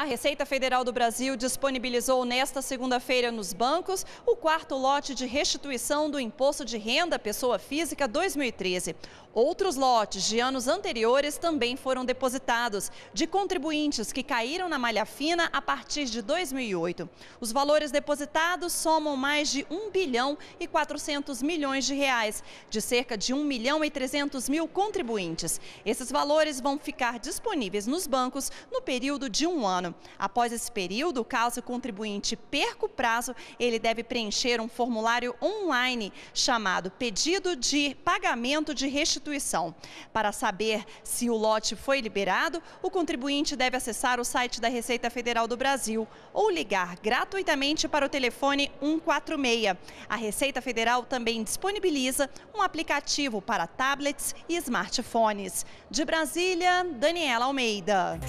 A Receita Federal do Brasil disponibilizou nesta segunda-feira nos bancos o quarto lote de restituição do Imposto de Renda Pessoa Física 2013. Outros lotes de anos anteriores também foram depositados, de contribuintes que caíram na malha fina a partir de 2008. Os valores depositados somam mais de 1 bilhão e 400 milhões de reais, de cerca de 1 milhão e 300 mil contribuintes. Esses valores vão ficar disponíveis nos bancos no período de um ano ano. Após esse período, caso o contribuinte perca o prazo, ele deve preencher um formulário online chamado Pedido de Pagamento de Restituição. Para saber se o lote foi liberado, o contribuinte deve acessar o site da Receita Federal do Brasil ou ligar gratuitamente para o telefone 146. A Receita Federal também disponibiliza um aplicativo para tablets e smartphones. De Brasília, Daniela Almeida.